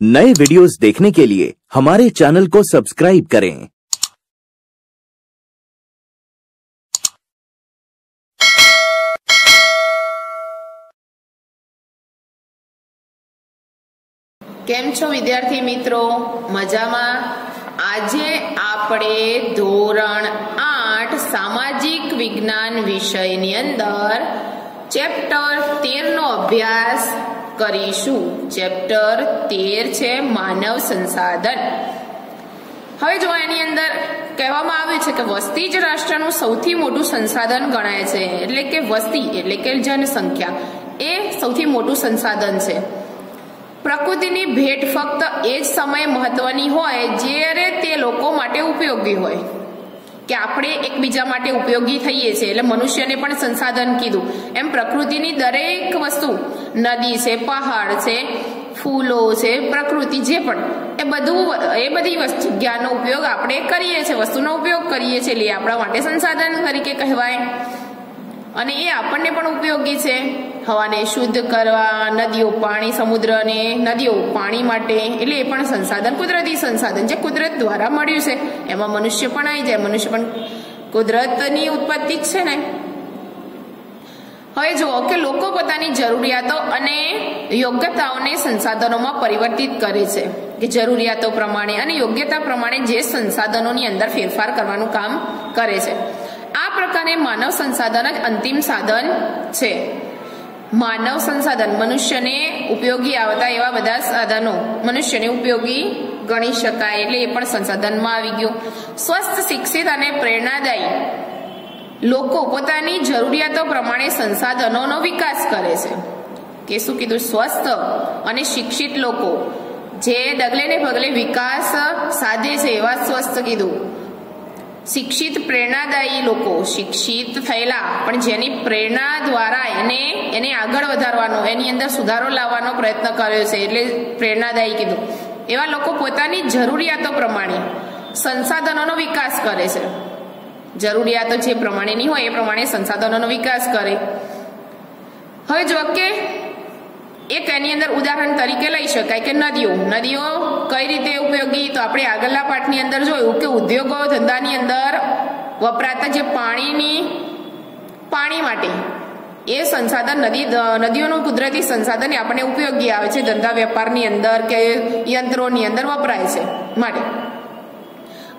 नए वीडियोस देखने के लिए हमारे चैनल को सब्सक्राइब करें કેમ છો વિદ્યાર્થી મિત્રો મજામાં આજે આપણે ધોરણ આઠ સામાજિક વિજ્ઞાન વિષયની અંદર ચેપ્ટર તેરનો અભ્યાસ કરીશું. ચેપ્ટર તેર છે, માનવ સંસાધન. હવે જો એની અંદર કહેવામાં આવ્યું છે કે વસ્તી જ રાષ્ટ્રનું સૌથી મોટું સંસાધન ગણાય છે, એટલે કે વસ્તી, એટલે કે જનસંખ્યા, એ સૌથી મોટું સંસાધન છે. પ્રકૃતિની ભેટ ફક્ત એ જ સમયે મહત્વની હોય જ્યારે તે લોકો માટે ઉપયોગી હોય. કે આપણે એકબીજા માટે ઉપયોગી થઈએ છીએ, એટલે મનુષ્યને પણ સંસાધન કીધું. એમ પ્રકૃતિની દરેક વસ્તુ નદી છે, પહાડ છે, ફૂલો છે, પ્રકૃતિ જે પણ. એ બધું એ બધી વસ્તુ જગ્યાનો ઉપયોગ આપણે કરીએ છીએ, વસ્તુનો ઉપયોગ કરીએ છીએ, એટલે આપણા માટે સંસાધન તરીકે કહેવાય. અને એ આપણને પણ ઉપયોગી છે. હવાને શુદ્ધ કરવા, નદીઓ પાણી સમુદ્રને નદીઓ પાણી માટે, એટલે એ પણ સંસાધન, કુદરતી સંસાધન જે કુદરત દ્વારા મળ્યું છે. એમાં મનુષ્ય પણ આવી જાય, મનુષ્ય પણ કુદરતની ઉત્પત્તિ જ છે ને. હવે જુઓ કે લોકો પોતાની જરૂરિયાતો અને યોગ્યતાઓને સંસાધનોમાં પરિવર્તિત કરે છે. કે જરૂરિયાતો પ્રમાણે અને યોગ્યતા પ્રમાણે જે સંસાધનોની અંદર ફેરફાર કરવાનું કામ કરે છે. આ પ્રકારે માનવ સંસાધન જ અંતિમ સાધન છે. માનવ સંસાધન મનુષ્યને ઉપયોગી આવતા એવા બધા સાધનો મનુષ્યને ઉપયોગી ગણી શકાય. એટલે એ પણ સંસાધનમાં આવી ગયું. સ્વસ્થ, શિક્ષિત અને પ્રેરણાદાયી લોકો પોતાની જરૂરિયાતો પ્રમાણે સંસાધનોનો વિકાસ કરે છે. કે શું કીધું, સ્વસ્થ અને શિક્ષિત લોકો, જે ડગલે ને પગલે વિકાસ સાધે છે, એવા સ્વસ્થ કીધું. શિક્ષિત, પ્રેરણાદાયી લોકો, શિક્ષિત થયેલા, પણ જેની પ્રેરણા દ્વારા એને એને આગળ વધારવાનો, એની અંદર સુધારો લાવવાનો પ્રયત્ન કર્યો છે, એટલે પ્રેરણાદાયી કીધું. એવા લોકો પોતાની જરૂરિયાતો પ્રમાણે સંસાધનોનો વિકાસ કરે છે. જરૂરિયાતો જે પ્રમાણેની હોય એ પ્રમાણે સંસાધનોનો વિકાસ કરે. હવે જો કે એક એની અંદર ઉદાહરણ તરીકે લઈ શકાય કે નદીઓ. નદીઓ કઈ રીતે ઉપયોગી? તો આપણે આગળના પાઠની અંદર જોયું કે ઉદ્યોગો ધંધાની અંદર વપરાતા જે પાણીની, પાણી માટે એ સંસાધન નદી, નદીઓનું કુદરતી સંસાધન આપણને ઉપયોગી આવે છે ધંધા વેપારની અંદર કે યંત્રોની અંદર વપરાય છે માટે.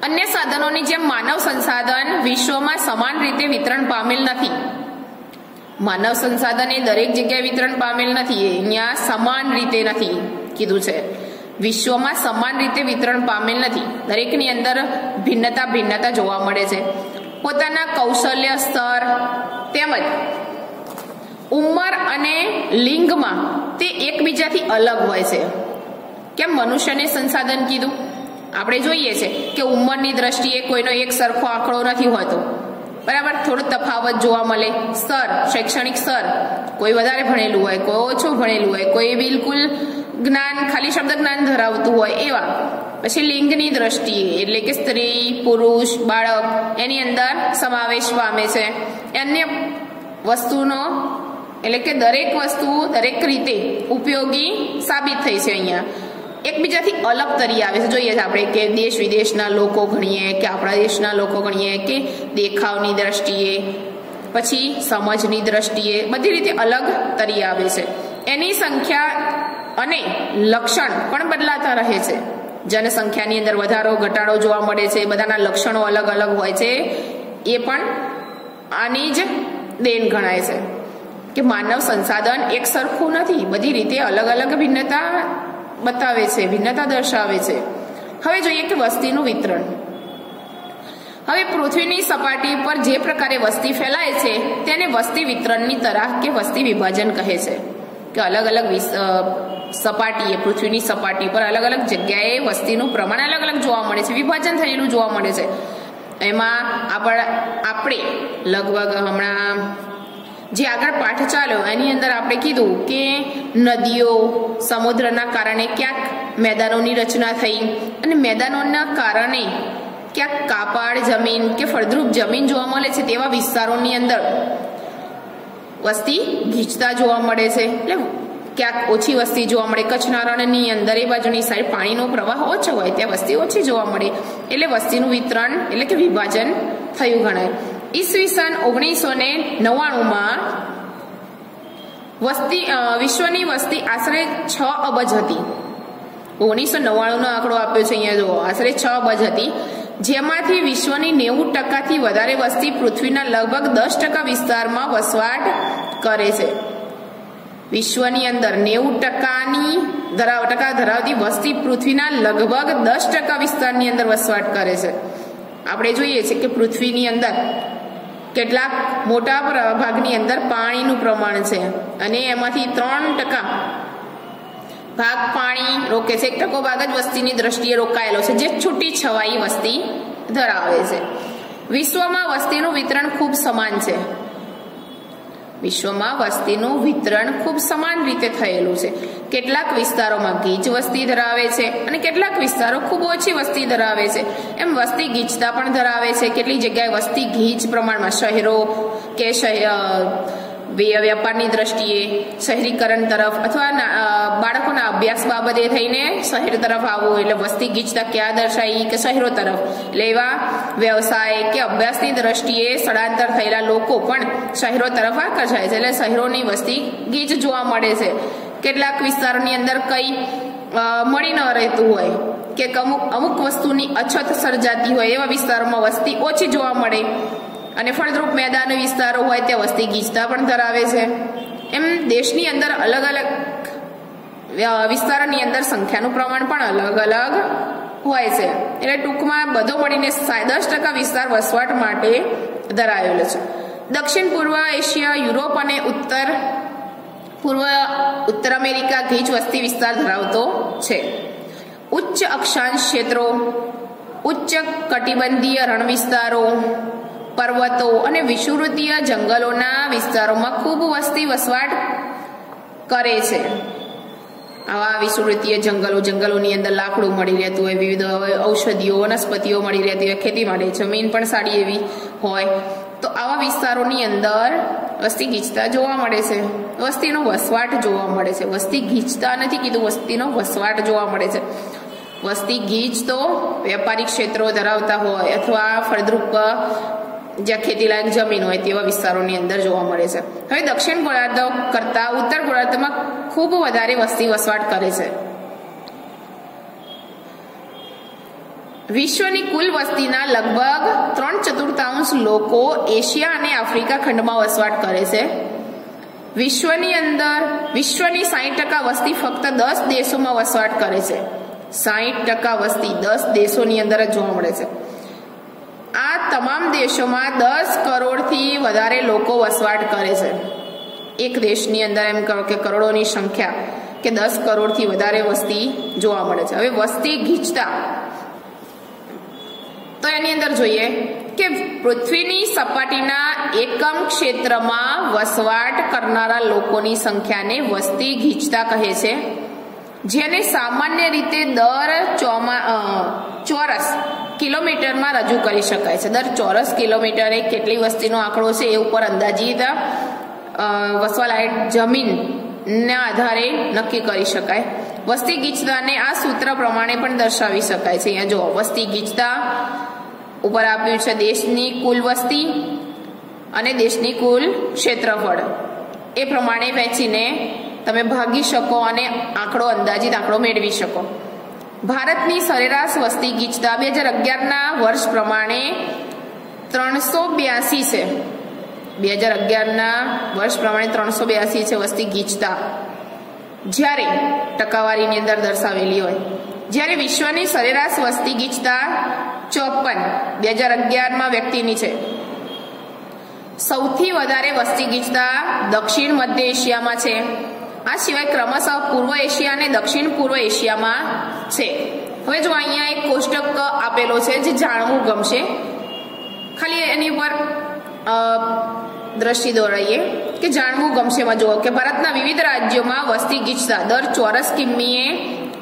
અન્ય સાધનોની જેમ માનવ સંસાધન વિશ્વમાં સમાન રીતે વિતરણ પામેલ નથી. માનવ સંસાધન એ દરેક જગ્યાએ વિતરણ પામેલ નથી અહીંયા સમાન રીતે નથી કીધું છે. વિશ્વમાં સમાન રીતે વિતરણ પામેલ નથી. દરેકની અંદર ભિન્નતા ભિન્નતા જોવા મળે છે. પોતાના કૌશલ્ય સ્તર તેમજ ઉંમર અને લિંગમાં તે એકબીજાથી અલગ હોય છે. કેમ મનુષ્યને સંસાધન કીધું? આપણે જોઈએ છે કે ઉંમરની દ્રષ્ટિએ કોઈનો એક સરખો આંકડો નથી હોતો. બરાબર? થોડો તફાવત જોવા મળે. સ્તર, શૈક્ષણિક સ્તર. કોઈ વધારે ભણેલું હોય, કોઈ ઓછું ભણેલું હોય, કોઈ બિલકુલ જ્ઞાન, ખાલી શબ્દ જ્ઞાન ધરાવતું હોય, એવા. પછી લિંગની દ્રષ્ટિએ, એટલે કે સ્ત્રી, પુરુષ, બાળક, એની અંદર સમાવેશ પામે છે. અન્ય વસ્તુનો, એટલે કે દરેક વસ્તુ દરેક રીતે ઉપયોગી સાબિત થઈ છે અહીંયા. એકબીજાથી અલગ તરી આવે છે. જોઈએ છે આપણે કે દેશ વિદેશના લોકો ગણીએ, કે આપણા દેશના લોકો ગણીએ, કે દેખાવની દ્રષ્ટિએ, પછી સમજની દ્રષ્ટિએ બધી રીતે અલગ તરી આવે છે. એની સંખ્યા અને લક્ષણ પણ બદલાતા રહે છે. જનસંખ્યાની અંદર વધારો, ઘટાડો જોવા મળે છે, બધાના લક્ષણો અલગ અલગ હોય છે. એ પણ આની જ દેન ગણાય છે. કે માનવ સંસાધન એક સરખું નથી, બધી રીતે અલગ અલગ ભિન્નતા બતાવે છે, ભિન્નતા દર્શાવે છે. હવે જોઈએ કે વસ્તીનું વિતરણ. હવે પૃથ્વીની સપાટી પર જે પ્રકારે વસ્તી ફેલાય છે, તેને વસ્તી વિતરણની તરાહ કે વસ્તી વિભાજન કહે છે. કે અલગ અલગ સપાટીએ, પૃથ્વીની સપાટી પર અલગ અલગ જગ્યાએ વસ્તીનું પ્રમાણ અલગ અલગ જોવા મળે છે, વિભાજન થયેલું જોવા મળે છે. એમાં આપણે આપણે લગભગ હમણાં જે આગળ પાઠ ચાલ્યો, એની અંદર આપણે કીધું કે નદીઓ સમુદ્રના કારણે ક્યાંક મેદાનોની રચના થઈ અને મેદાનોના કારણે ક્યાંક કાપાડ જમીન કે ફળદ્રુપ જમીન જોવા મળે છે તેવા વિસ્તારોની અંદર વસ્તી ગીચતા જોવા મળે છે. એટલે ક્યાંક ઓછી વસ્તી જોવા મળે. કચ્છના રણની અંદર એ બાજુની સાઈડ પાણીનો પ્રવાહ ઓછો હોય, ત્યાં વસ્તી ઓછી જોવા મળે. એટલે વસ્તીનું વિતરણ એટલે કે વિભાજન થયું ગણાય. ઈસવીસન ઓગણીસો ને નવ્વાણુંમાં વસ્તી વિશ્વની વસ્તી આશરે છ અબજ હતી. ઓગણીસો નવ્વાણુંનો આંકડો આપ્યો છે અહીંયા જુઓ. આશરે છ અબજ હતી. જેમાંથી વિશ્વની નેવું ટકાથી વધારે વસ્તી પૃથ્વીના લગભગ દસ ટકા વિસ્તારમાં વસવાટ કરે છે. વિશ્વની અંદર નેવું ટકાની ધરાવ, ટકા ધરાવતી વસ્તી પૃથ્વીના લગભગ દસ ટકા વિસ્તારની અંદર વસવાટ કરે છે. આપણે જોઈએ છીએ કે પૃથ્વીની અંદર કેટલાક મોટા ભાગની અંદર પાણીનું પ્રમાણ છે. અને એમાંથી ત્રણ ટકા ભાગ પાણી રોકે છે. એક ટકો ભાગ જ વસ્તીની દ્રષ્ટિએ રોકાયેલો છે. જે છૂટી છવાઈ વસ્તી ધરાવે છે. વિશ્વમાં વસ્તીનું વિતરણ ખૂબ સમાન છે. વિશ્વમાં વસ્તીનું વિતરણ ખૂબ સમાન રીતે થયેલું છે. કેટલાક વિસ્તારોમાં ગીચ વસ્તી ધરાવે છે અને કેટલાક વિસ્તારો ખૂબ ઓછી વસ્તી ધરાવે છે. એમ વસ્તી ગીચતા પણ ધરાવે છે. કેટલી જગ્યાએ વસ્તી ગીચ પ્રમાણમાં શહેરો કે વ્યાપારની દ્રષ્ટિએ શહેરીકરણ તરફ અથવા બાળકોના અભ્યાસ બાબતે થઈને શહેર તરફ આવવું એટલે વસ્તી ગીચતા ક્યાં દર્શાવી કે શહેરો તરફ? એટલે એવા વ્યવસાય કે અભ્યાસની દ્રષ્ટિએ સ્થળાંતર થયેલા લોકો પણ શહેરો તરફ આકર્ષાય છે. એટલે શહેરોની વસ્તી ગીચ જોવા મળે છે. કેટલાક વિસ્તારોની અંદર કઈ મળી ન રહેતું હોય કે અમુક અમુક વસ્તુની અછત સર્જાતી હોય એવા વિસ્તારોમાં વસ્તી ઓછી જોવા મળે. અને ફળદ્રુપ મેદાન વિસ્તારો હોય ત્યાં વસ્તી ગીચતા પણ ધરાવે છે. એમ દેશની અંદર અલગ અલગ વિસ્તારોની અંદર સંખ્યાનું પ્રમાણ પણ અલગ અલગ હોય છે. એટલે ટૂંકમાં બધો મળીને દસ ટકા વિસ્તાર વસવાટ માટે ધરાવેલો છે. દક્ષિણ પૂર્વ એશિયા, યુરોપ અને ઉત્તર, પૂર્વ ઉત્તર અમેરિકા ગીચ વસ્તી વિસ્તાર ધરાવતો છે. ઉચ્ચ અક્ષાંશ ક્ષેત્રો, ઉચ્ચ કટિબંધીય રણ વિસ્તારો પર્વતો અને વિષુવૃત્તીય જંગલોના વિસ્તારોમાં ખૂબ વસ્તી વસવાટ કરે છે. આવા વિષુવૃત્તીય જંગલો જંગલોની અંદર લાકડું મળી રહેતું હોય, વિવિધ ઔષધિઓ, વનસ્પતિઓ મળી રહેતી હોય, ખેતી માટે જમીન પણ સારી એવી હોય. તો આવા વિસ્તારોની અંદર વસ્તી ગીચતા જોવા મળે છે. વસ્તીનો વસવાટ જોવા મળે છે. વસ્તી ગીચતા નથી કીધું, વસ્તીનો વસવાટ જોવા મળે છે. વસ્તી ગીચ તો વેપારી ક્ષેત્રો ધરાવતા હોય અથવા ફળદ્રુપ જ્યાં ખેતીલાયક જમીન હોય તેવા વિસ્તારોની અંદર જોવા મળે છે. હવે દક્ષિણ ગોળાર્ધ કરતા ઉત્તર ગોળાર્ધમાં ખૂબ વધારે વસ્તી વસવાટ કરે છે. વિશ્વની કુલ વસ્તીના લગભગ ત્રણ ચતુર્થાંશ લોકો એશિયા અને આફ્રિકા ખંડમાં વસવાટ કરે છે. વિશ્વની અંદર, વિશ્વની સાહીઠ ટકા વસ્તી ફક્ત દસ દેશોમાં વસવાટ કરે છે. સાહીઠ ટકા વસ્તી દસ દેશોની અંદર જ જોવા મળે છે. તમામ દેશોમાં દસ કરોડથી વધારે લોકો વસવાટ કરે છે. એક દેશની અંદર એમ કહો કે કરોડોની સંખ્યા કે દસ કરોડથી વધારે વસ્તી જોવા મળે છે. હવે વસ્તી ગીચતા. તો એની અંદર જોઈએ કે પૃથ્વીની સપાટીના એકમ ક્ષેત્રમાં વસવાટ કરનારા લોકોની સંખ્યાને વસ્તી ગીચતા કહે છે. જેને સામાન્ય રીતે દર ચોમા ચોરસ કિલોમીટરમાં રજૂ કરી શકાય છે. દર ચોરસ કિલોમીટરે કેટલી વસ્તીનો આંકડો છે એ ઉપર અંદાજિત વસવાલાયક જમીનના આધારે નક્કી કરી શકાય. વસ્તી ગીચતાને આ સૂત્ર પ્રમાણે પણ દર્શાવી શકાય છે. અહીંયા જો વસ્તી ગીચતા ઉપર આપ્યું છે દેશની કુલ વસ્તી અને દેશની કુલ ક્ષેત્રફળ. એ પ્રમાણે વહેંચીને તમે ભાગી શકો અને આંકડો અંદાજિત આંકડો મેળવી શકો. ભારતની સરેરાશ વસ્તી ગીચતા બે હજાર અગિયારના વર્ષ પ્રમાણે ત્રણસો બ્યાસી છે. બે હજાર અગિયારના વર્ષ પ્રમાણે ત્રણસો બ્યાસી છે વસ્તી ગીચતા જ્યારે ટકાવારીની અંદર દર્શાવેલી હોય. જ્યારે વિશ્વની સરેરાશ વસ્તી ગીચતા ચોપન બે હજાર અગિયારમાં વ્યક્તિની છે. સૌથી વધારે વસ્તી ગીચતા દક્ષિણ મધ્ય એશિયામાં છે. આ સિવાય ક્રમશઃ પૂર્વ એશિયા અને દક્ષિણ પૂર્વ એશિયામાં છે. હવે જો અહીંયા એક કોષ્ટક આપેલો છે જે જાણવું ગમશે, ખાલી એની ઉપર દ્રષ્ટિ દોરાઈએ કે જાણવું ગમશે એમાં જુઓ કે ભારતના વિવિધ રાજ્યોમાં વસ્તી ગીચતા દર ચોરસ કિમીએ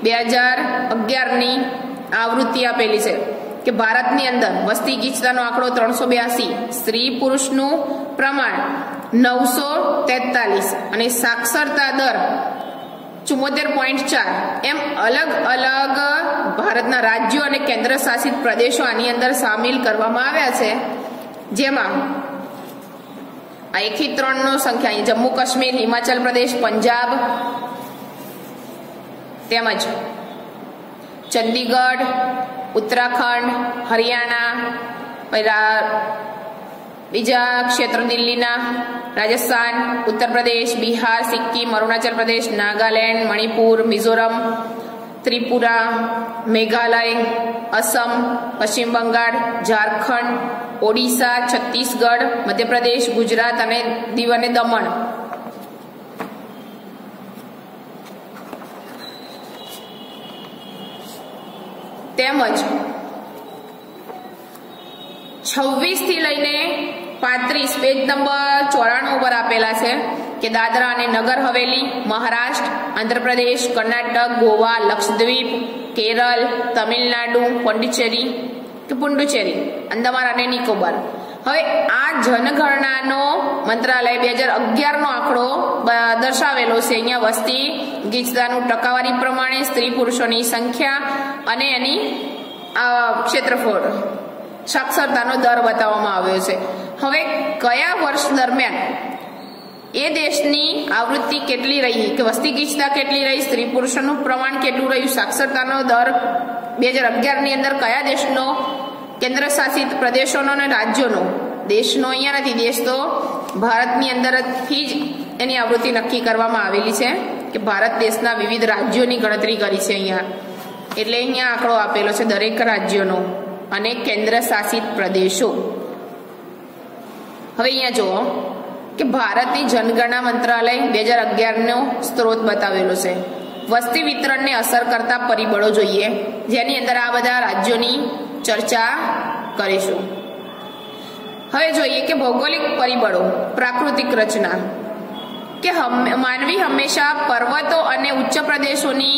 બે હજાર અગિયારની આવૃત્તિ આપેલી છે કે ભારતની અંદર વસ્તી ગીચતાનો આંકડો ત્રણસો બ્યાસી, સ્ત્રી પુરુષનું પ્રમાણ નવસો તેતાલીસ અને સાક્ષરતા દર ચુમ્મોતેર પોઈન્ટ ચાર. એમ અલગ અલગ ભારતના રાજ્યો અને કેન્દ્ર શાસિત પ્રદેશો આની અંદર સામેલ કરવામાં આવ્યા છે. જેમાં આ એકથી ત્રણનો સંખ્યા જમ્મુ કાશ્મીર, હિમાચલ પ્રદેશ, પંજાબ, તેમજ ચંદીગઢ, ઉત્તરાખંડ, હરિયાણા બીજા ક્ષેત્રો દિલ્હીના રાજસ્થાન ઉત્તર પ્રદેશ બિહાર સિક્કિમ અરુણાચલ પ્રદેશ નાગાલેન્ડ મણિપુર મિઝોરમ ત્રિપુરા મેઘાલય અસમ પશ્ચિમ બંગાળ ઝારખંડ ઓડિશા છત્તીસગઢ મધ્યપ્રદેશ ગુજરાત અને દીવ અને દમણ તેમજ છવ્વીસથી લઈને પાંત્રીસ પેજ નંબર ચોરાણું ઉપર આપેલા છે કે દાદરા અને નગર હવેલી, મહારાષ્ટ્ર, આંધ્રપ્રદેશ, કર્ણાટક, ગોવા, લક્ષદ્વીપ, કેરળ, તમિલનાડુ પોંડિચેરી કે પુંડુચેરી, અંદમાન અને નિકોબાર. હવે આ જનગણનાનો મંત્રાલય બે હજાર અગિયારનો આંકડો દર્શાવેલો છે. અહીંયા વસ્તી, ગીચતાનું ટકાવારી પ્રમાણે સ્ત્રી પુરુષોની સંખ્યા અને એની ક્ષેત્રફળ. સાક્ષરતાનો દર બતાવવામાં આવ્યો છે. હવે કયા વર્ષ દરમિયાન એ દેશની આવૃત્તિ કેટલી રહી? કે વસ્તી ગીચતા કેટલી રહી? સ્ત્રી પુરુષોનું પ્રમાણ કેટલું રહ્યું? સાક્ષરતાનો દર બે હજાર અગિયારની અંદર કયા દેશનો? કેન્દ્ર શાસિત પ્રદેશોનો અને રાજ્યોનો? દેશનો અહીંયા નથી. દેશ તો ભારતની અંદરથી જ એની આવૃત્તિ નક્કી કરવામાં આવેલી છે કે ભારત દેશના વિવિધ રાજ્યોની ગણતરી કરી છે અહીંયા. એટલે અહીંયા આંકડો આપેલો છે દરેક રાજ્યોનો. અને કેન્દ્ર શાસિત પ્રદેશો. હવે અહીંયા જુઓ કે ભારતની જનગણના મંત્રાલય બે હજાર અગિયારનો સ્ત્રોત બતાવેલો છે. વસ્તી વિતરણને અસર કરતા પરિબળો જોઈએ, જેની અંદર આ બધા રાજ્યોની ચર્ચા કરીશું. હવે જોઈએ કે ભૌગોલિક પરિબળો, પ્રાકૃતિક રચના. કે માનવી હંમેશા પર્વતો અને ઉચ્ચ પ્રદેશોની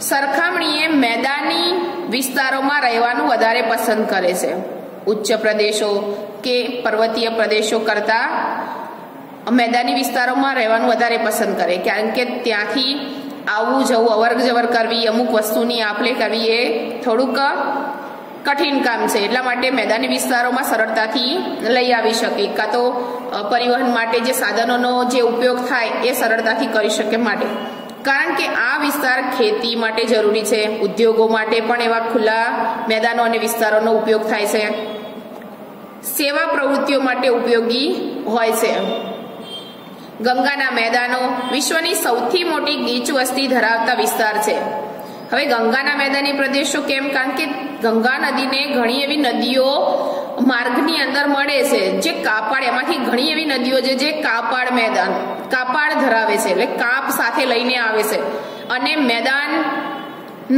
સરખામણીએ મેદાની વિસ્તારોમાં રહેવાનું વધારે પસંદ કરે છે. ઉચ્ચ પ્રદેશો કે પર્વતીય પ્રદેશો કરતા મેદાની વિસ્તારોમાં રહેવાનું વધારે પસંદ કરે. કારણ કે ત્યાંથી આવવું, જવું અવર જવર કરવી, અમુક વસ્તુની આપલે કરવી એ થોડુંક કઠિન કામ છે. એટલા માટે મેદાની વિસ્તારોમાં સરળતાથી લઈ આવી શકે. કાં તો પરિવહન માટે જે સાધનોનો જે ઉપયોગ થાય એ સરળતાથી કરી શકે માટે. કારણ કે આ વિસ્તાર ખેતી માટે જરૂરી છે, ઉદ્યોગો માટે પણ એવા ખુલ્લા મેદાનો અને વિસ્તારોનો ઉપયોગ થાય છે. સેવા પ્રવૃત્તિઓ માટે ઉપયોગી હોય છે. ગંગાના મેદાનો વિશ્વની સૌથી મોટી ગીચ વસ્તી ધરાવતા વિસ્તાર છે. હવે ગંગાના મેદાની પ્રદેશો કેમ? કારણ કે ગંગા નદીને ઘણી એવી નદીઓ માર્ગની અંદર મળે છે, જે કાપાડ એમાંથી ઘણી એવી નદીઓ છે જે કાપાડ મેદાન કાપાડ ધરાવે છે, એટલે કાપ સાથે લઈને આવે છે. અને મેદાન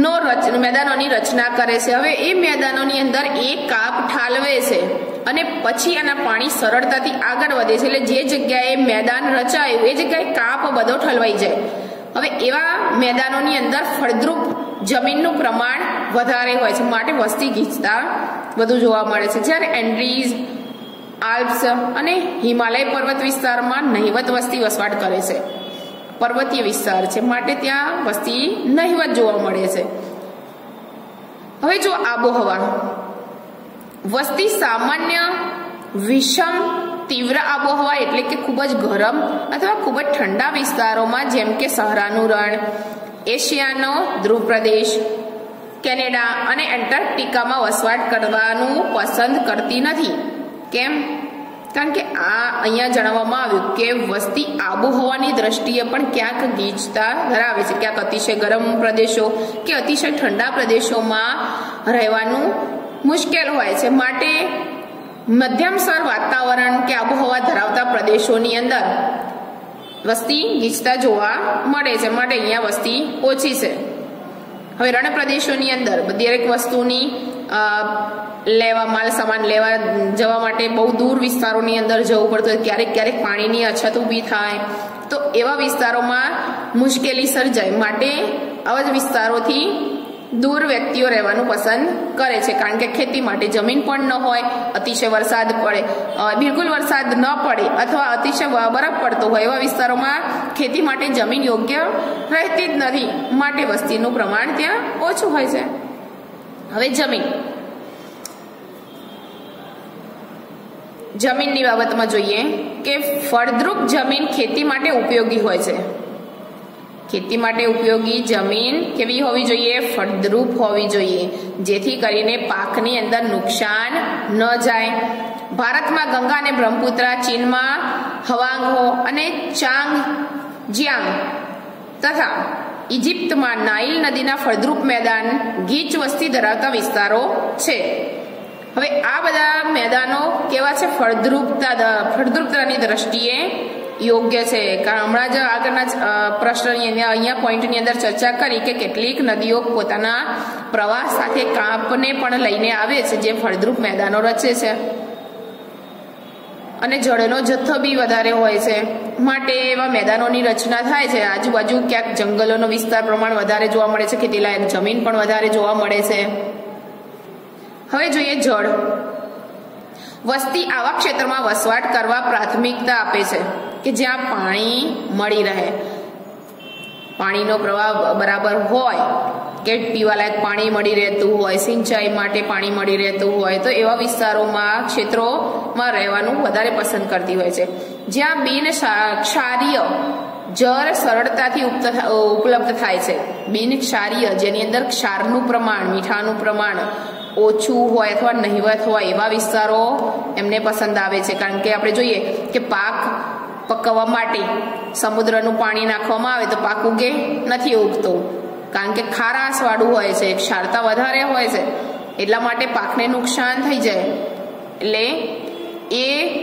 નો રચ, મેદાનોની રચના કરે છે. હવે એ મેદાનોની અંદર એ કાપ ઠાલવે છે અને પછી એના પાણી સરળતાથી આગળ વધે છે, એટલે જે જગ્યાએ મેદાન રચાયું, એ જગ્યાએ કાપ બધો ઠલવાઈ જાય. હવે એવા મેદાનોની અંદર ફળદ્રુપ જમીનનું પ્રમાણ વધારે હોય છે, માટે વસ્તી ગીચતા વધુ જોવા મળે છે. જ્યારે એન્ડ્રીઝ, આલ્પ્સ અને હિમાલય પર્વત વિસ્તારમાં નહિવત વસ્તી વસવાટ કરે છે. પર્વતીય વિસ્તાર છે. માટે ત્યાં વસ્તી નહિવત જોવા મળે છે. હવે જો આબોહવા. વસ્તી સામાન્ય, વિષમ, તીવ્ર આબોહવા એટલે કે ખૂબ જ ગરમ અથવા ખૂબ જ ઠંડા વિસ્તારોમાં જેમ કે સહરાનું રણ, એશિયાનો ધ્રુવ પ્રદેશ કેનેડા અને એન્ટાર્કટિકામાં વસવાટ કરવાનું પસંદ કરતી નથી. કેમ? કારણ કે આ અહીંયા જણાવવામાં આવ્યું કે વસ્તી આબોહવાની દ્રષ્ટિએ પણ ક્યાંક ગીચતા ધરાવે છે. ક્યાંક અતિશય ગરમ પ્રદેશો કે અતિશય ઠંડા પ્રદેશોમાં રહેવાનું મુશ્કેલ હોય છે. માટે મધ્યમસર વાતાવરણ કે આબોહવા ધરાવતા પ્રદેશોની અંદર વસ્તી ગીચતા જોવા મળે છે. માટે અહીંયા વસ્તી ઓછી છે. હવે રણ પ્રદેશોની અંદર દરેક વસ્તુની લેવા, માલ, સામાન લેવા, જવા માટે બહુ દૂર વિસ્તારોની અંદર જવું પડતું હોય, ક્યારેક ક્યારેક પાણીની અછત ઊભી થાય. તો એવા વિસ્તારોમાં મુશ્કેલી સર્જાય. માટે આવા જ વિસ્તારોથી દૂર વ્યક્તિઓ રહેવાનું પસંદ કરે છે, કારણ કે ખેતી માટે જમીન પણ ન હોય, અતિશય વરસાદ પડે બિલકુલ વરસાદ ન પડે અથવા અતિશય બરફ પડતો હોય એવા વિસ્તારોમાં ખેતી માટે જમીન યોગ્ય રહેતી જ નથી. માટે વસ્તીનું પ્રમાણ ત્યાં ઓછું હોય છે. હવે જમીન. જમીનની બાબતમાં જોઈએ કે ફળદ્રુપ જમીન ખેતી માટે ઉપયોગી હોય છે. ખેતી માટે ઉપયોગી જમીન કેવી હોવી જોઈએ? ફળદ્રુપ હોવી જોઈએ. જેથી કરીને પાકની અંદર નુકસાન ન જાય. ભારતમાં ગંગા અને બ્રહ્મપુત્રા ચીનમાં હવાંગો અને ચાંગ જ્યાંગ તથા ઇજિપ્તમાં નાઇલ નદીના ફળદ્રુપ મેદાન ગીચ વસ્તી ધરાવતા વિસ્તારો છે. હવે આ બધા મેદાનો કેવા છે? ફળદ્રુપતા ફળદ્રુપતાની દ્રષ્ટિએ યોગ્ય છે. કારણ હમણાં જ આગળના પ્રશ્નની અંદર, અહીંયા પોઈન્ટની અંદર ચર્ચા કરી કે કેટલીક નદીઓ પોતાના પ્રવાહ સાથે કાંપને પણ લઈને આવે છે, જે ફળદ્રુપ મેદાનો રચે છે. અને જળનો જથ્થો બી વધારે હોય છે. માટે એવા મેદાનોની રચના થાય છે. આજુબાજુ ક્યાંક જંગલોનો વિસ્તાર પ્રમાણ વધારે જોવા મળે છે ખેતીલાયક જમીન પણ વધારે જોવા મળે છે. હવે જોઈએ જળ. વસ્તી આવા ક્ષેત્રમાં વસવાટ કરવા પ્રાથમિકતા આપે છે. કે જ્યાં પાણી મળી રહે. પાણીનો પ્રવાહ બરાબર હોય કે પીવાલાયક પાણી મળી રહેતું હોય, સિંચાઈ માટે પાણી મળી રહેતું હોય, તો એવા વિસ્તારોમાં, ક્ષેત્રોમાં રહેવાનું વધારે પસંદ કરતી હોય છે. જ્યાં બિન ક્ષારીય જળ સરળતાથી ઉપલબ્ધ થાય છે. બિન ક્ષારીય જેની અંદર ક્ષારનું પ્રમાણ, મીઠાનું પ્રમાણ ઓછું હોય અથવા નહિવત હોય એવા વિસ્તારો એમને પસંદ આવે છે. કારણ કે આપણે જોઈએ કે પાક પકવવા માટે સમુદ્રનું પાણી નાખવામાં આવે તો પાક ઉગે નથી ઉગતો. કારણ કે ખારાશવાળું હોય છે, ક્ષારતા વધારે હોય છે, એટલા માટે પાકને નુકસાન થઈ જાય. એટલે એ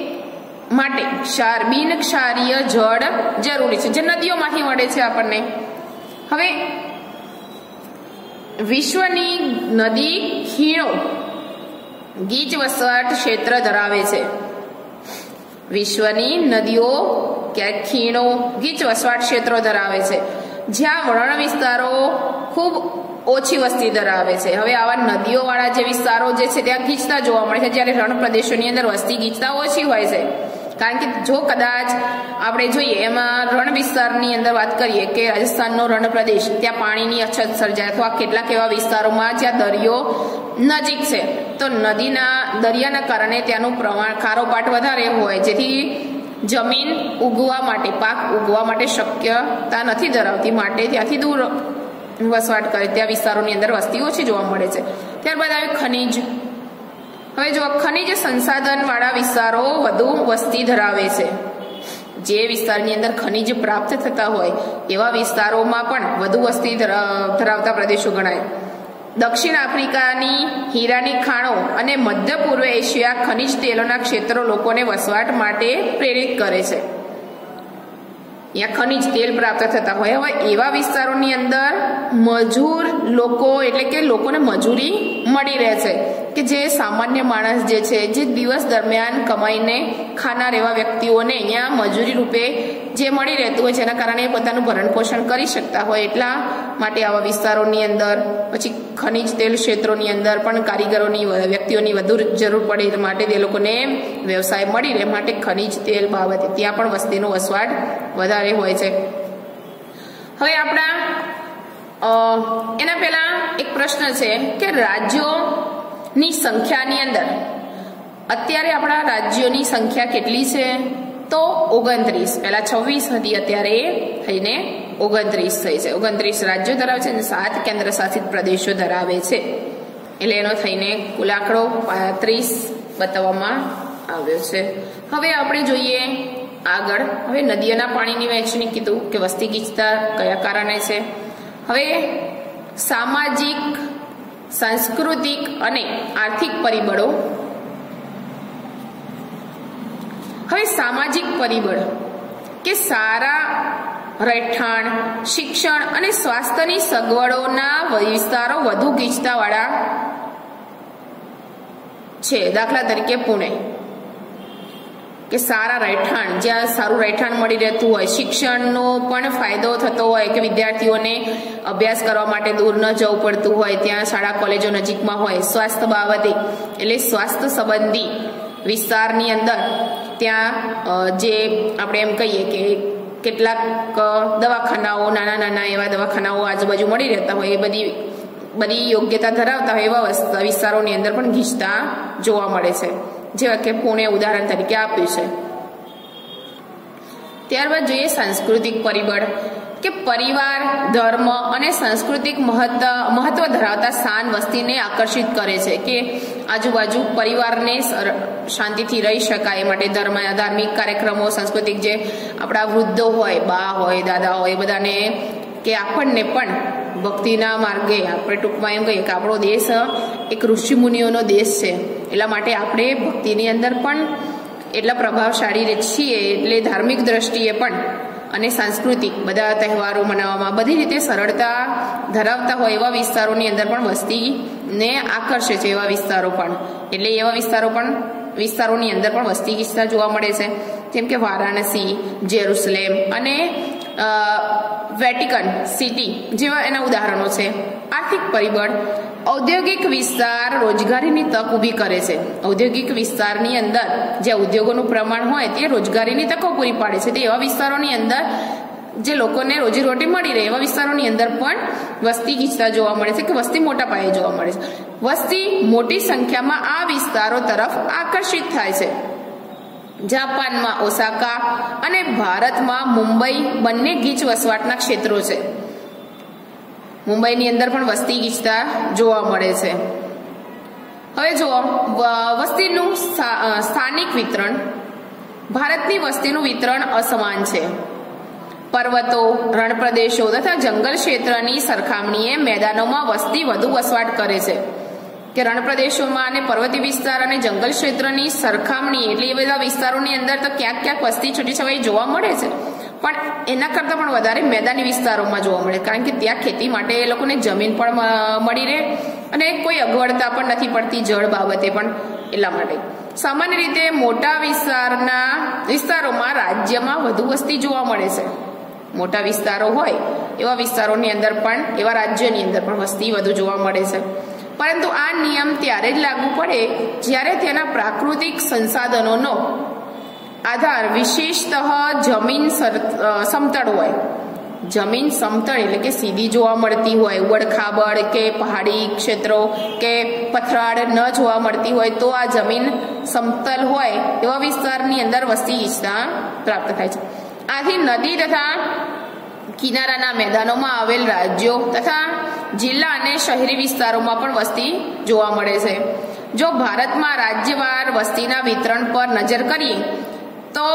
માટે ક્ષાર બિન ક્ષારીય જળ જરૂરી છે, જે નદીઓમાંથી મળે છે આપણને. હવે, વિશ્વની નદી ખીણો ગીચ વસવાટ ક્ષેત્ર ધરાવે છે. વિશ્વની નદીઓ ક્યાંક ખીણો ગીચ વસવાટ ક્ષેત્રો ધરાવે છે. જ્યાં વરણ વિસ્તારો ખૂબ ઓછી વસ્તી ધરાવે છે. હવે આવા નદીઓવાળા જે વિસ્તારો જે છે, ત્યાં ગીચતા જોવા મળે છે. જ્યારે રણ પ્રદેશોની અંદર વસ્તી ગીચતા ઓછી હોય છે. કારણ કે જો કદાચ આપણે જોઈએ, એમાં રણ વિસ્તારની અંદર વાત કરીએ કે રાજસ્થાનનો રણ પ્રદેશ, ત્યાં પાણીની અછત સર્જાય અથવા કેટલાક એવા વિસ્તારોમાં જ્યાં દરિયો નજીક છે. તો નદીના દરિયાના કારણે ત્યાંનું પ્રમાણ ખારોપાટ વધારે હોય. જેથી જમીન ઉગવા માટે, પાક ઉગવા માટે શક્યતા નથી ધરાવતી, માટે ત્યાંથી દૂર વસવાટ કરે. ત્યાં વિસ્તારોની અંદર વસ્તી ઓછી જોવા મળે છે. ત્યારબાદ આવે ખનિજ. હવે જો ખનિજ સંસાધન વાળા વિસ્તારો વધુ વસ્તી ધરાવે છે. જે વિસ્તારની અંદર ખનિજ પ્રાપ્ત થતા હોય, એવા વિસ્તારોમાં પણ વધુ વસ્તી ધરા- ધરાવતા પ્રદેશો ગણાય. દક્ષિણ આફ્રિકાની હીરાની ખાણો અને મધ્ય પૂર્વ એશિયા ખનિજ તેલોના ક્ષેત્રો લોકોને વસવાટ માટે પ્રેરિત કરે છે. ત્યાં ખનિજ તેલ પ્રાપ્ત થતા હોય. હવે એવા વિસ્તારોની અંદર મજૂર લોકો એટલે કે લોકોને મજૂરી મળી રહે છે કે જે સામાન્ય માણસ જે છે, જે દિવસ દરમિયાન કમાઈને ખાનાર એવા વ્યક્તિઓને અહીંયા મજૂરી રૂપે જે મળી રહેતું હોય જેના કારણે એ પોતાનું ભરણ પોષણ કરી શકતા હોય એટલા માટે આવા વિસ્તારોની અંદર, પછી ખનિજ તેલ ક્ષેત્રોની અંદર પણ કારીગરોની વ્યક્તિઓની વધુ જરૂર પડે માટે તે લોકોને વ્યવસાય મળી રહે, માટે ખનિજ તેલ બાબતે ત્યાં પણ વસ્તીનો વસવાટ વધારે હોય છે. હવે આપણા એના પહેલા એક પ્રશ્ન છે કે રાજ્યોની સંખ્યાની અંદર, અત્યારે આપણા રાજ્યોની સંખ્યા કેટલી છે? તો ઓગણત્રીસ. પહેલા છવ્વીસ હતી, અત્યારે થઈને ઓગણત્રીસ થઈ છે ઓગણત્રીસ રાજ્યો ધરાવે છે અને સાત કેન્દ્ર શાસિત પ્રદેશો ધરાવે છે. એટલે એનો થઈને કુલ આંકડો પાંત્રીસ બતાવવામાં આવ્યો છે. હવે આપણે જોઈએ આગળ. હવે નદીઓના પાણીની વહેંચણી કીધું કે વસ્તી ગીચતા કયા કારણે છે. હવે સામાજિક, સાંસ્કૃતિક અને આર્થિક પરિબળો હવે સામાજિક પરિબળ કે સારા રહેઠાણ, શિક્ષણ અને સ્વાસ્થ્યની સગવડોના વિસ્તારો વધુ ગીચતાવાળા છે. દાખલા તરીકે પુણે. કે સારા રહેઠાણ, જ્યાં સારું રહેઠાણ મળી રહેતું હોય. શિક્ષણનો પણ ફાયદો થતો હોય કે વિદ્યાર્થીઓને અભ્યાસ કરવા માટે દૂર ન જવું પડતું હોય, ત્યાં શાળા કોલેજો નજીકમાં હોય. સ્વાસ્થ્ય બાબતે, એટલે સ્વાસ્થ્ય સંબંધી વિસ્તારની અંદર ત્યાં જે આપણે એમ કહીએ કે કેટલાક દવાખાનાઓ, નાના નાના એવા દવાખાનાઓ આજુબાજુ મળી રહેતા હોય, એ બધી બધી યોગ્યતા ધરાવતા હોય એવા વિસ્તારોની અંદર પણ ગીચતા જોવા મળે છે. જેવા કે પુણે ઉદાહરણ તરીકે આપ્યું છે. ત્યારબાદ જોઈએ સાંસ્કૃતિક પરિબળ. કે પરિવાર, ધર્મ અને સાંસ્કૃતિક મહત્વ મહત્વ ધરાવતા સ્થાન વસ્તીને આકર્ષિત કરે છે કે આજુબાજુ પરિવારને શાંતિથી રહી શકાય એ માટે ધર્મ ધાર્મિક કાર્યક્રમો, સાંસ્કૃતિક જે આપણા વૃદ્ધો હોય, બા હોય, દાદા હોય બધાને કે આપણને પણ ભક્તિના માર્ગે, આપણે ટૂંકમાં એમ કહીએ કે આપણો દેશ એક ઋષિમુનિઓનો દેશ છે. એટલા માટે આપણે ભક્તિની અંદર પણ એટલા પ્રભાવશાળી છીએ, એટલે ધાર્મિક દ્રષ્ટિએ પણ અને સાંસ્કૃતિક બધા તહેવારો મનાવવામાં બધી રીતે સરળતા ધરાવતા હોય એવા વિસ્તારોની અંદર પણ વસ્તીને આકર્ષે છે એવા વિસ્તારો પણ. એટલે એવા વિસ્તારો પણ, વિસ્તારોની અંદર પણ વસ્તી ગીચતા જોવા મળે છે. જેમ કે વારાણસી, જેરુસલેમ અને વેટિકન સિટી જેવા એના ઉદાહરણો છે. આર્થિક પરિબળ, ઔદ્યોગિક વિસ્તાર રોજગારીની તક ઊભી કરે છે. ઔદ્યોગિક વિસ્તારની અંદર જે ઉદ્યોગોનું પ્રમાણ હોય તે રોજગારીની તકો પૂરી પાડે છે. તે એવા વિસ્તારોની અંદર જે લોકોને રોજીરોટી મળી રહે, એવા વિસ્તારોની અંદર પણ વસ્તી ગીચતા જોવા મળે છે કે વસ્તી મોટા પાયે જોવા મળે છે. વસ્તી મોટી સંખ્યામાં આ વિસ્તારો તરફ આકર્ષિત થાય છે. જાપાનમાં ઓસાકા અને ભારતમાં મુંબઈ બંને ગીચ વસવાટના ક્ષેત્રો છે. મુંબઈની અંદર પણ વસ્તી ગીચતા જોવા મળે છે. હવે જુઓ વસ્તીનું સ્થાનિક વિતરણ. ભારતની વસ્તીનું વિતરણ અસમાન છે. પર્વતો, રણપ્રદેશો તથા જંગલ ક્ષેત્રની સરખામણીએ મેદાનોમાં વસ્તી વધુ વસવાટ કરે છે. કે રણ પ્રદેશોમાં અને પર્વતીય વિસ્તાર અને જંગલ ક્ષેત્રની સરખામણી એટલે એ બધા વિસ્તારોની અંદર તો ક્યાંક ક્યાંક વસ્તી છૂટી છવાઈ જોવા મળે છે. પણ એના કરતાં પણ વધારે મેદાની વિસ્તારોમાં જોવા મળે. કારણ કે ત્યાં ખેતી માટે એ લોકોને જમીન પણ મળી રહે અને કોઈ અગવડતા પણ નથી પડતી જળ બાબતે પણ એટલા માટે. સામાન્ય રીતે મોટા વિસ્તારના વિસ્તારોમાં રાજ્યમાં વધુ વસ્તી જોવા મળે છે. મોટા વિસ્તારો હોય એવા વિસ્તારોની અંદર પણ, એવા રાજ્યોની અંદર પણ વસ્તી વધુ જોવા મળે છે. પરંતુ આ નિયમ ત્યારે જ લાગુ પડે જ્યારે તેના પ્રાકૃતિક સંસાધનોનો આધાર વિશેષતઃ જમીન સમતળ હોય. જમીન સમતળ એટલે કે સીધી જોવા મળતી હોય ઉબડખાબડ કે પહાડી ક્ષેત્રો કે પથરાળ ન જોવા મળતી હોય તો આ જમીન સમતલ હોય એવા વિસ્તારની અંદર વસ્તી ઈચ્છતા પ્રાપ્ત થાય છે. આથી નદી તથા કિનારાના મેદાનોમાં આવેલ રાજ્યો તથા જિલ્લા અને શહેરી વિસ્તારોમાં પણ વસ્તી જોવા મળે છે. જો ભારતમાં રાજ્યવાર વસ્તીના વિતરણ પર નજર કરીએ, તો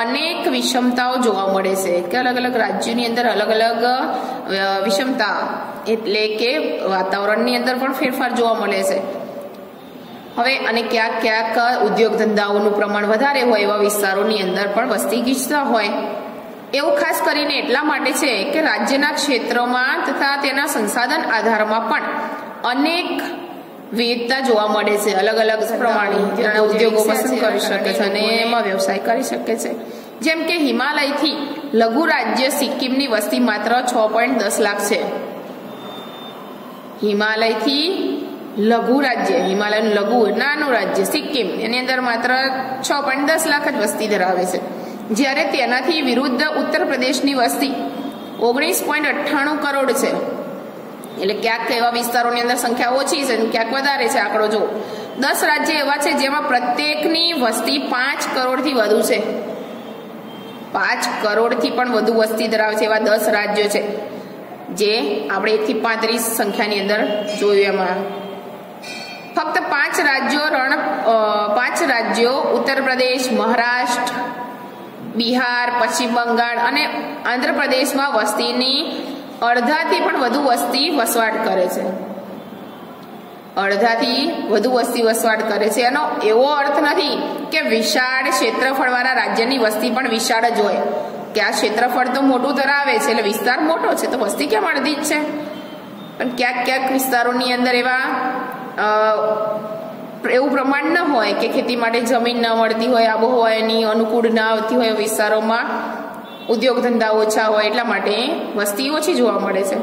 અનેક વિષમતાઓ જોવા મળે છે કે અલગ અલગ રાજ્યોની અંદર અલગ અલગ વિષમતા એટલે કે વાતાવરણની અંદર પણ ફેરફાર જોવા મળે છે. હવે અને ક્યાંક ક્યાંક ઉદ્યોગ ધંધાઓનું પ્રમાણ વધારે હોય એવા વિસ્તારોની અંદર પણ વસ્તી ગીચતા હોય. એવું ખાસ કરીને એટલા માટે છે કે રાજ્યના ક્ષેત્રોમાં તથા તેના સંસાધન આધારમાં પણ અનેક વિવિધતા જોવા મળે છે. અલગ અલગ પ્રમાણે ઉદ્યોગો પસંદ કરી શકે છે અને એમાં વ્યવસાય કરી શકે છે. જેમ કે હિમાલયથી લઘુ રાજ્ય સિક્કિમની વસ્તી માત્ર છ પોઈન્ટ દસ લાખ છે. હિમાલયથી લઘુ રાજ્ય હિમાલયનું લઘુ નાનું રાજ્ય સિક્કિમ એની અંદર માત્ર છ પોઈન્ટ દસ લાખ જ વસ્તી ધરાવે છે. જ્યારે તેનાથી વિરુદ્ધ ઉત્તર પ્રદેશની વસ્તી ઓગણીસ પોઈન્ટ અઠ્ઠાણું કરોડ છે. એટલે ક્યાંક એવા વિસ્તારોની અંદર સંખ્યા ઓછી છે ક્યાંક વધારે છે આંકડો જો દસ રાજ્ય એવા છે જેમાં પ્રત્યેકની વસ્તી પાંચ કરોડથી વધુ છે. પાંચ કરોડથી પણ વધુ વસ્તી ધરાવે છે એવા દસ રાજ્યો છે, જે આપણે એકથી પાંત્રીસ સંખ્યાની અંદર જોયું એમાં. ફક્ત પાંચ રાજ્યો રણ પાંચ રાજ્યો ઉત્તર પ્રદેશ, મહારાષ્ટ્ર બિહાર, પશ્ચિમ બંગાળ અને આંધ્રપ્રદેશમાં વસ્તીની અડધાથી પણ વધુ વસ્તી વસવાટ કરે છે. અડધાથી વધુ વસ્તી વસવાટ કરે છે. એનો એવો અર્થ નથી કે વિશાળ ક્ષેત્રફળવાળા રાજ્યની વસ્તી પણ વિશાળ જ હોય. કે આ ક્ષેત્રફળ તો મોટું ધરાવે છે, એટલે વિસ્તાર મોટો છે, તો વસ્તી કેમ અડધી જ છે? પણ ક્યાંક ક્યાંક વિસ્તારોની અંદર એવા એવું પ્રમાણ ન હોય કે ખેતી માટે જમીન ન મળતી હોય, આબોહવાની અનુકૂળ ના આવતી હોય વિસ્તારોમાં ઉદ્યોગ ધંધા ઓછા હોય એટલા માટે વસ્તી ઓછી જોવા મળે છે.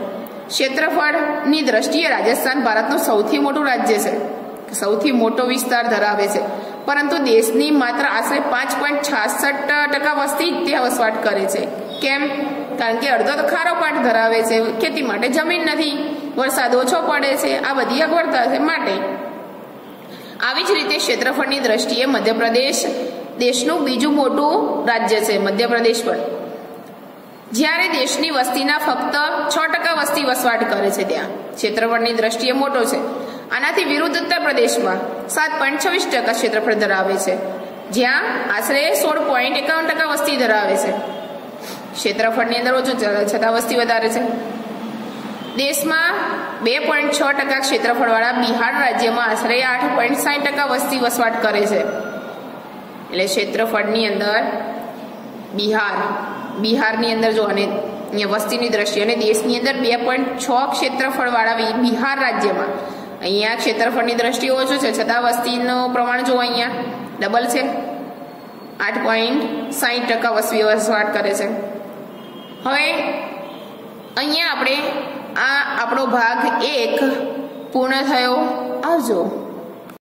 ક્ષેત્રફળની દ્રષ્ટિએ રાજસ્થાન ભારતનું સૌથી મોટું રાજ્ય છે. સૌથી મોટો વિસ્તાર ધરાવે છે. પરંતુ દેશની માત્ર આશરે પાંચ પોઈન્ટ છાસઠ ટકા વસ્તી ત્યાં વસવાટ કરે છે. કેમ? કારણ કે અડધો તો ખારો પાટ ધરાવે છે. ખેતી માટે જમીન નથી. વરસાદ ઓછો પડે છે. આ બધી અગવડતા છે માટે આવી જ રીતે ક્ષેત્રફળની દ્રષ્ટિએ મધ્યપ્રદેશ દેશનું બીજું મોટું રાજ્ય છે, મધ્યપ્રદેશ પણ. જ્યારે દેશની વસ્તીના ફક્ત છ ટકા વસ્તી વસવાટ કરે છે ત્યાં, ક્ષેત્રફળની દ્રષ્ટિએ મોટો છે. આનાથી વિરુદ્ધ ઉત્તર પ્રદેશમાં સાત પોઈન્ટ છવ્વીસ ટકા ક્ષેત્રફળ ધરાવે છે, જ્યાં આશરે સોળ પોઈન્ટ એકાવન ટકા વસ્તી ધરાવે છે. ક્ષેત્રફળની અંદર ઓછું છતાં વસ્તી વધારે છે. દેશમાં બે પોઈન્ટ છ ટકા ક્ષેત્રફળવાળા બિહાર રાજ્યમાં આશરે આઠ પોઈન્ટ સાઠ ટકા વસ્તી વસવાટ કરે છે. એટલે ક્ષેત્રફળની અંદર બિહાર, બિહારની અંદર જો અને અહીંયા વસ્તીની દ્રષ્ટિએ અને દેશની અંદર બે પોઈન્ટ છ ક્ષેત્રફળવાળા બિહાર રાજ્યમાં. અહીંયા ક્ષેત્રફળની દ્રષ્ટિએ ઓછું છે, છતાં વસ્તીનું પ્રમાણ જો અહીંયા, ડબલ છે. આઠ પોઈન્ટ સાહીઠ ટકા વસ્તી વસવાટ કરે છે. હવે અહીંયા આપણે આ આપણો ભાગ એક પૂર્ણ થયો. આવજો.